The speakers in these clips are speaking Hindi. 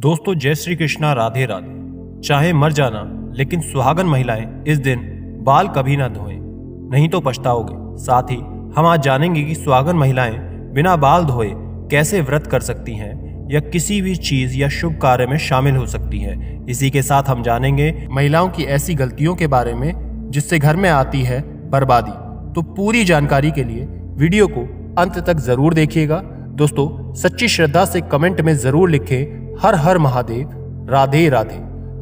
दोस्तों, जय श्री कृष्णा, राधे राधे। चाहे मर जाना, लेकिन सुहागन महिलाएँ इस दिन बाल कभी ना धोएँ। नहीं तो पछताओगे। साथ ही, हम आज जानेंगे कि सुहागन महिलाएँ बिना बाल धोए कैसे व्रत कर सकती हैं, या किसी भी चीज़ या शुभ कार्य में शामिल हो सकती हैं। इसी के साथ हम जानेंगे महिलाओं की ऐसी गलतियों के बारे में, जिससे घर में आती है बर्बादी। तो पूरी जानकारी के लिए वीडियो को अंत तक ज़रूर देखिएगा। दोस्तों, सच्ची श्रद्धा से कमेंट में ज़रूर लिखें हर हर महादेव, राधे राधे।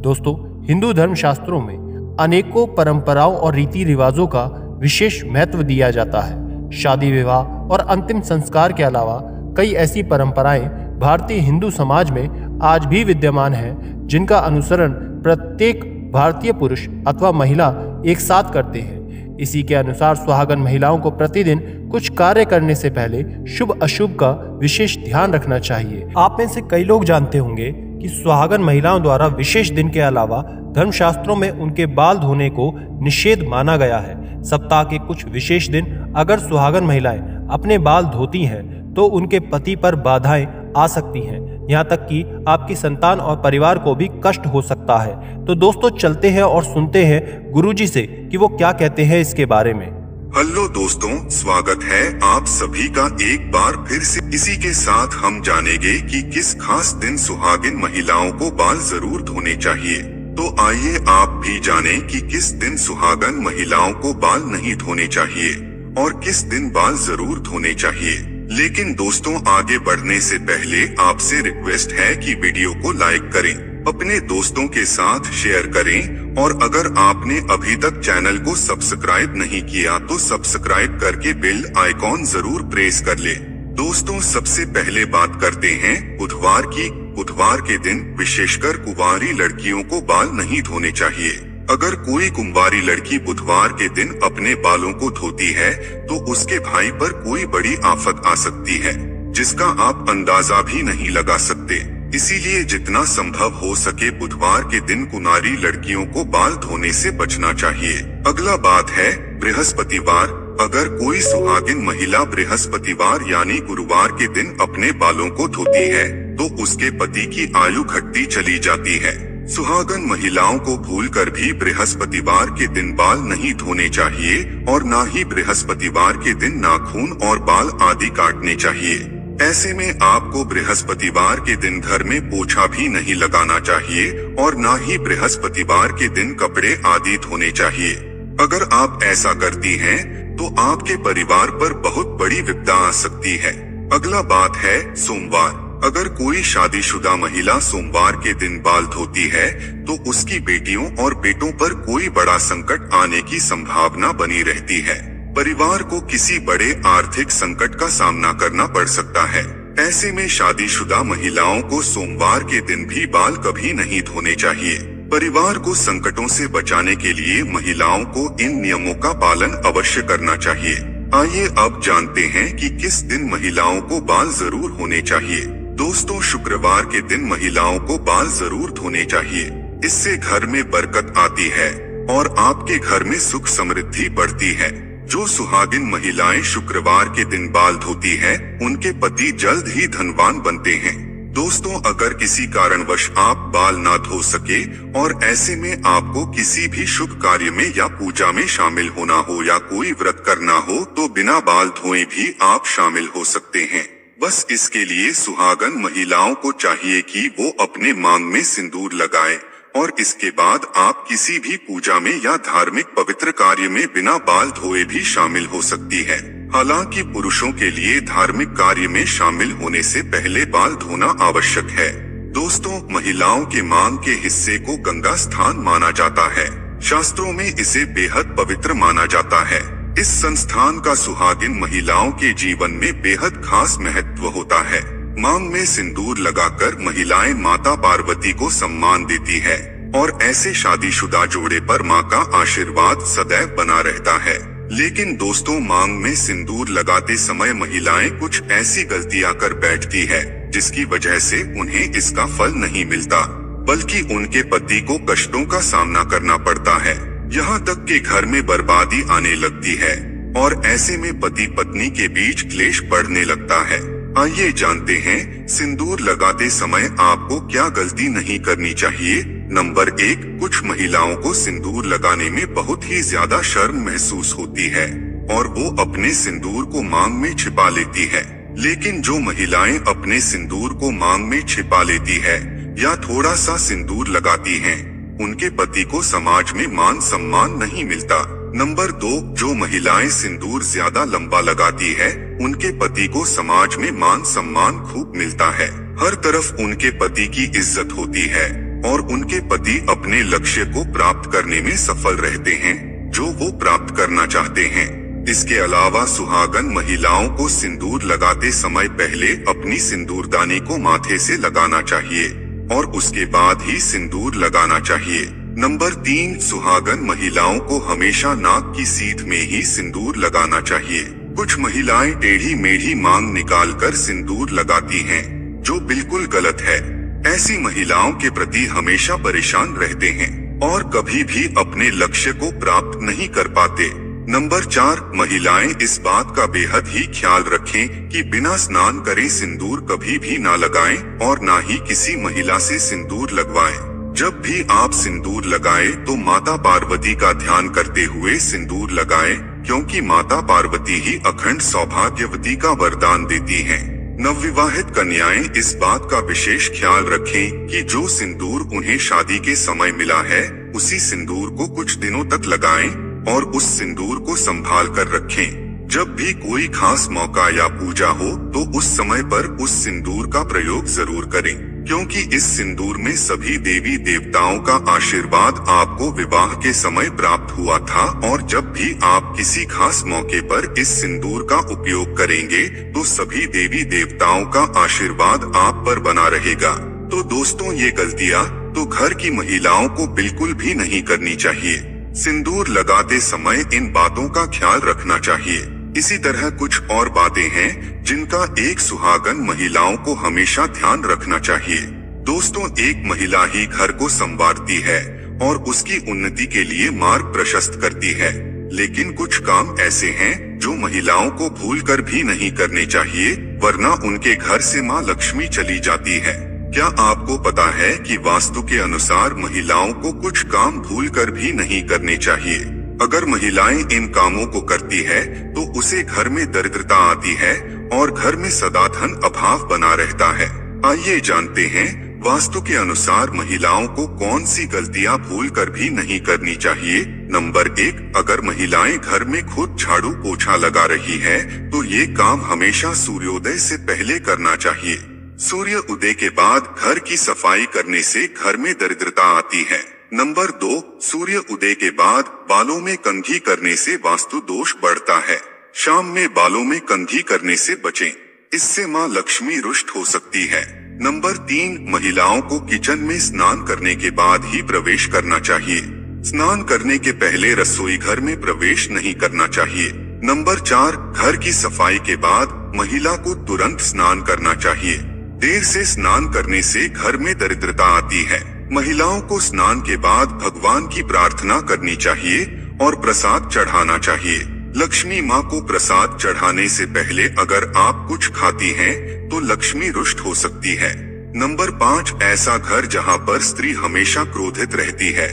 दोस्तों, हिंदू धर्म शास्त्रों में अनेकों परंपराओं और रीति रिवाजों का विशेष महत्व दिया जाता है। शादी विवाह और अंतिम संस्कार के अलावा कई ऐसी परंपराएँ भारतीय हिंदू समाज में आज भी विद्यमान हैं, जिनका अनुसरण प्रत्येक भारतीय पुरुष अथवा महिला एक साथ करते हैं। इसी के अनुसार सुहागन महिलाओं को प्रतिदिन कुछ कार्य करने से पहले शुभ अशुभ का विशेष ध्यान रखना चाहिए। आप में से कई लोग जानते होंगे कि सुहागन महिलाओं द्वारा विशेष दिन के अलावा धर्मशास्त्रों में उनके बाल धोने को निषेध माना गया है। सप्ताह के कुछ विशेष दिन अगर सुहागन महिलाएँ अपने बाल धोती हैं तो उनके पति पर बाधाएँ आ सकती हैं। यहाँ तक कि आपकी संतान और परिवार को भी कष्ट हो सकता है। तो दोस्तों, चलते हैं और सुनते हैं गुरुजी से कि वो क्या कहते हैं इसके बारे में। हेलो दोस्तों, स्वागत है आप सभी का एक बार फिर से। इसी के साथ हम जानेंगे कि किस खास दिन सुहागिन महिलाओं को बाल ज़रूर धोने चाहिए। तो आइए आप भी जानें कि किस दिन सुहागन महिलाओं को बाल नहीं धोने चाहिए और किस दिन बाल ज़रूर धोने चाहिए। लेकिन दोस्तों, आगे बढ़ने से पहले आपसे रिक्वेस्ट है कि वीडियो को लाइक करें, अपने दोस्तों के साथ शेयर करें, और अगर आपने अभी तक चैनल को सब्सक्राइब नहीं किया तो सब्सक्राइब करके बेल आइकॉन ज़रूर प्रेस कर ले। दोस्तों, सबसे पहले बात करते हैं, बुधवार की, बुधवार के दिन विशेषकर कुंवारी लड़कियों को बाल नहीं धोने चाहिए। अगर कोई कुंवारी लड़की बुधवार के दिन अपने बालों को धोती है तो उसके भाई पर कोई बड़ी आफत आ सकती है, जिसका आप अंदाज़ा भी नहीं लगा सकते। इसीलिए जितना संभव हो सके बुधवार के दिन कुनारी लड़कियों को बाल धोने से बचना चाहिए। अगला बात है, बृहस्पतिवार। अगर कोई सुहागिन महिला बृहस्पतिवार यानी गुरुवार के दिन अपने बालों को धोती है तो उसके पति की आयु घटती चली जाती है। सुहागन महिलाओं को भूलकर भी बृहस्पतिवार के दिन बाल नहीं धोने चाहिए और न ही बृहस्पतिवार के दिन नाखून और बाल आदि काटने चाहिए। ऐसे में आपको बृहस्पतिवार के दिन घर में पोछा भी नहीं लगाना चाहिए और न ही बृहस्पतिवार के दिन कपड़े आदि धोने चाहिए। अगर आप ऐसा करती हैं, तो आपके परिवार पर बहुत बड़ी विपदा आ सकती है। अगला बात है सोमवार। अगर कोई शादीशुदा महिला सोमवार के दिन बाल धोती है तो उसकी बेटियों और बेटों पर कोई बड़ा संकट आने की संभावना बनी रहती है। परिवार को किसी बड़े आर्थिक संकट का सामना करना पड़ सकता है। ऐसे में शादीशुदा महिलाओं को सोमवार के दिन भी बाल कभी नहीं धोने चाहिए। परिवार को संकटों से बचाने के लिए महिलाओं को इन नियमों का पालन अवश्य करना चाहिए। आइए अब जानते हैं कि किस दिन महिलाओं को बाल ज़रूर होने चाहिए। दोस्तों शुक्रवार के दिन महिलाओं को बाल ज़रूर धोने चाहिए। इससे घर में बरकत आती है और आपके घर में सुख समृद्धि बढ़ती है। जो सुहागिन महिलाएँ शुक्रवार के दिन बाल धोती हैं, उनके पति जल्द ही धनवान बनते हैं। दोस्तों अगर किसी कारणवश आप बाल ना धो सके और ऐसे में आपको किसी भी शुभ कार्य में या पूजा में शामिल होना हो या कोई व्रत करना हो तो बिना बाल धोए भी आप शामिल हो सकते हैं। बस इसके लिए सुहागन महिलाओं को चाहिए कि वो अपने मांग में सिंदूर लगाए और इसके बाद आप किसी भी पूजा में या धार्मिक पवित्र कार्य में बिना बाल धोए भी शामिल हो सकती है। हालाँकि पुरुषों के लिए धार्मिक कार्य में शामिल होने से पहले बाल धोना आवश्यक है। दोस्तों, महिलाओं के मांग के हिस्से को गंगा स्थान माना जाता है। शास्त्रों में इसे बेहद पवित्र माना जाता है। इस संस्थान का सुहागिन महिलाओं के जीवन में बेहद खास महत्व होता है। मांग में सिंदूर लगाकर महिलाएँ माता पार्वती को सम्मान देती है और ऐसे शादीशुदा जोड़े पर माँ का आशीर्वाद सदैव बना रहता है। लेकिन दोस्तों, मांग में सिंदूर लगाते समय महिलाएँ कुछ ऐसी गलतियाँ कर बैठती है, जिसकी वजह से उन्हें इसका फल नहीं मिलता, बल्कि उनके पति को कष्टों का सामना करना पड़ता है। यहाँ तक कि घर में बर्बादी आने लगती है और ऐसे में पति पत्नी के बीच क्लेश बढ़ने लगता है। आइए जानते हैं सिंदूर लगाते समय आपको क्या गलती नहीं करनी चाहिए? नंबर एक कुछ महिलाओं को सिंदूर लगाने में बहुत ही ज़्यादा शर्म महसूस होती है और वो अपने सिंदूर को मांग में छिपा लेती है। लेकिन जो महिलाएँ अपने सिंदूर को मांग में छिपा लेती है या थोड़ा सा सिंदूर लगाती हैं, उनके पति को समाज में मान सम्मान नहीं मिलता। नंबर दो, जो महिलाएँ सिंदूर ज़्यादा लंबा लगाती है, उनके पति को समाज में मान सम्मान खूब मिलता है। हर तरफ़ उनके पति की इज़्ज़त होती है, और उनके पति अपने लक्ष्य को प्राप्त करने में सफल रहते हैं, जो वो प्राप्त करना चाहते हैं। इसके अलावा सुहागन महिलाओं को सिंदूर लगाते समय पहले अपनी सिंदूरदानी को माथे से लगाना चाहिए। और उसके बाद ही सिंदूर लगाना चाहिए। नंबर तीन सुहागन महिलाओं को हमेशा नाक की सीध में ही सिंदूर लगाना चाहिए। कुछ महिलाएँ टेढ़ी मेढ़ी मांग निकाल कर सिंदूर लगाती हैं, जो बिल्कुल गलत है। ऐसी महिलाओं के प्रति हमेशा परेशान रहते हैं और कभी भी अपने लक्ष्य को प्राप्त नहीं कर पाते। नंबर चार, महिलाएँ, इस बात का बेहद ही ख्याल रखें कि बिना स्नान करे सिंदूर कभी भी ना लगाएँ और ना ही किसी महिला से सिंदूर लगवाएँ। जब भी आप सिंदूर लगाएँ तो माता पार्वती का ध्यान करते हुए सिंदूर लगाएँ, क्योंकि माता पार्वती ही अखंड सौभाग्यवती का वरदान देती हैं। नवविवाहित कन्याएँ, इस बात का विशेष ख्याल रखें कि जो सिंदूर उन्हें शादी के समय मिला है, उसी सिंदूर को कुछ दिनों तक लगाएँ और उस सिंदूर को संभाल कर रखें। जब भी कोई खास मौका या पूजा हो तो उस समय पर उस सिंदूर का प्रयोग ज़रूर करें। क्योंकि इस सिंदूर में सभी देवी देवताओं का आशीर्वाद आपको विवाह के समय प्राप्त हुआ था, और जब भी आप किसी खास मौके पर इस सिंदूर का उपयोग करेंगे तो सभी देवी देवताओं का आशीर्वाद आप पर बना रहेगा। तो दोस्तों, ये गलतियाँ तो घर की महिलाओं को बिल्कुल भी नहीं करनी चाहिए। सिंदूर लगाते समय इन बातों का ख्याल रखना चाहिए। इसी तरह कुछ और बातें हैं, जिनका एक सुहागन महिलाओं को हमेशा ध्यान रखना चाहिए। दोस्तों, एक महिला ही घर को संवारती है और उसकी उन्नति के लिए मार्ग प्रशस्त करती है। लेकिन कुछ काम ऐसे हैं, जो महिलाओं को भूल कर भी नहीं करने चाहिए, वरना उनके घर से माँ लक्ष्मी चली जाती है। क्या आपको पता है कि वास्तु के अनुसार महिलाओं को कुछ काम भूल कर भी नहीं करने चाहिए? अगर महिलाएँ इन कामों को करती है तो उसे घर में दरिद्रता आती है और घर में सदा धन अभाव बना रहता है। आइए जानते हैं, वास्तु के अनुसार महिलाओं को कौन सी गलतियाँ भूल कर भी नहीं करनी चाहिए? नंबर एक, अगर महिलाएँ घर में खुद झाड़ू पोछा लगा रही है तो ये काम हमेशा सूर्योदय से पहले करना चाहिए। सूर्य उदय के बाद घर की सफ़ाई करने से घर में दरिद्रता आती है। नंबर दो, सूर्य उदय के बाद बालों में कंघी करने से वास्तु दोष बढ़ता है। शाम में बालों में कंघी करने से बचें। इससे माँ लक्ष्मी रुष्ट हो सकती है। नंबर तीन, महिलाओं को किचन में स्नान करने के बाद ही प्रवेश करना चाहिए। स्नान करने के पहले रसोई घर में प्रवेश नहीं करना चाहिए। नंबर चार, घर की सफ़ाई के बाद महिला को तुरंत स्नान करना चाहिए। देर से स्नान करने से घर में दरिद्रता आती है। महिलाओं को स्नान के बाद भगवान की प्रार्थना करनी चाहिए और प्रसाद चढ़ाना चाहिए। लक्ष्मी माँ को प्रसाद चढ़ाने से पहले अगर आप कुछ खाती हैं, तो लक्ष्मी रुष्ट हो सकती है। नंबर पाँच ऐसा घर जहाँ पर स्त्री हमेशा क्रोधित रहती है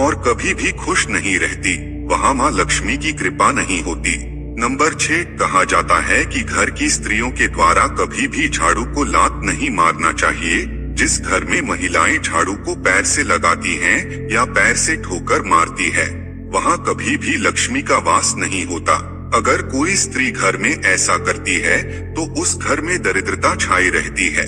और कभी भी खुश नहीं रहती। वहाँ माँ लक्ष्मी की कृपा नहीं होती। नंबर छह, कहा जाता है कि घर की स्त्रियों के द्वारा कभी भी झाड़ू को लात नहीं मारना चाहिए। जिस घर में महिलाएँ झाड़ू को पैर से लगाती हैं या पैर से ठोकर मारती है, वहाँ कभी भी लक्ष्मी का वास नहीं होता। अगर कोई स्त्री घर में ऐसा करती है तो उस घर में दरिद्रता छाई रहती है।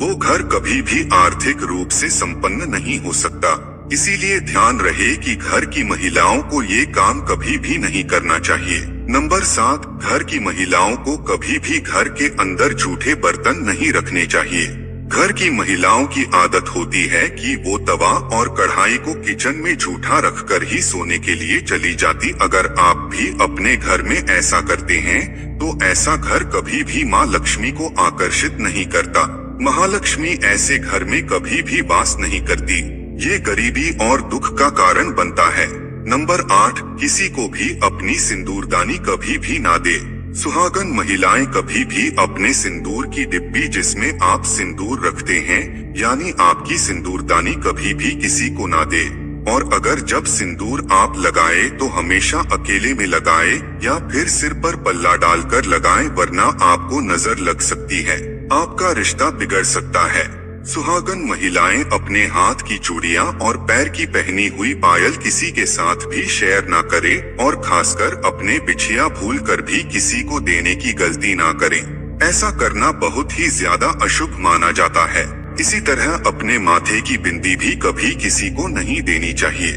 वो घर कभी भी आर्थिक रूप से संपन्न नहीं हो सकता। इसीलिए ध्यान रहे कि घर की महिलाओं को ये काम कभी भी नहीं करना चाहिए। नंबर सात, घर की महिलाओं को कभी भी घर के अंदर झूठे बर्तन नहीं रखने चाहिए। घर की महिलाओं की आदत होती है कि वो तवा और कढ़ाई को किचन में झूठा रखकर ही सोने के लिए चली जाती। अगर आप भी अपने घर में ऐसा करते हैं तो ऐसा घर कभी भी माँ लक्ष्मी को आकर्षित नहीं करता। महालक्ष्मी ऐसे घर में कभी भी वास नहीं करती। ये गरीबी और दुख का कारण बनता है। नंबर आठ, किसी को भी अपनी सिंदूरदानी कभी भी ना दे। सुहागन महिलाएँ कभी भी अपने सिंदूर की डिब्बी जिसमें आप सिंदूर रखते हैं, यानी आपकी सिंदूरदानी कभी भी किसी को ना दे। और अगर जब सिंदूर आप लगाए तो हमेशा अकेले में लगाए, या फिर सिर पर पल्ला डालकर लगाए, वरना आपको नज़र लग सकती है। आपका रिश्ता बिगड़ सकता है। सुहागन महिलाएँ अपने हाथ की चूड़ियाँ और पैर की पहनी हुई पायल किसी के साथ भी शेयर ना करें और खासकर अपने बिछिया भूल कर भी किसी को देने की गलती ना करें। ऐसा करना बहुत ही ज़्यादा अशुभ माना जाता है। इसी तरह अपने माथे की बिंदी भी कभी किसी को नहीं देनी चाहिए।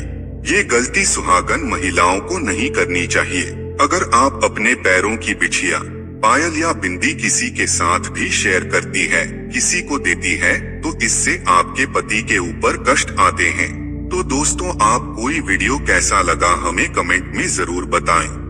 ये गलती सुहागन महिलाओं को नहीं करनी चाहिए। अगर आप अपने पैरों की बिछिया, पायल या बिंदी किसी के साथ भी शेयर करती है किसी को देती है तो इससे आपके पति के ऊपर कष्ट आते हैं। तो दोस्तों, आप कोई वीडियो कैसा लगा हमें कमेंट में ज़रूर बताएँ।